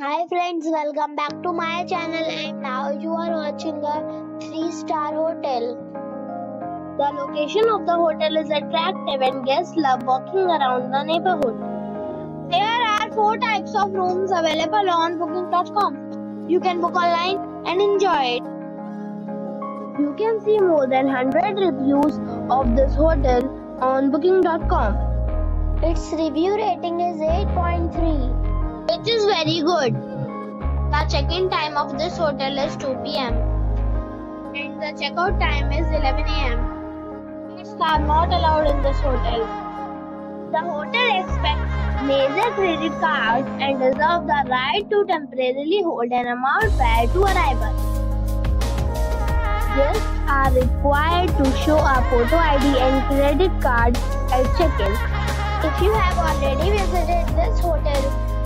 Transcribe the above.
Hi friends, welcome back to my channel and now you are watching a 3 star hotel. The location of the hotel is attractive and guests love walking around the neighborhood. There are 4 types of rooms available on booking.com. You can book online and enjoy it. You can see more than 100 reviews of this hotel on booking.com. Its review rating is 8.3 is very good. The check-in time of this hotel is 2 p.m. and the checkout time is 11 a.m. Pets are not allowed in this hotel. The hotel expects major credit cards and reserves the right to temporarily hold an amount prior to arrival. Guests are required to show a photo ID and credit card at check-in. If you have already visited this hotel,